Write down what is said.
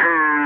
two,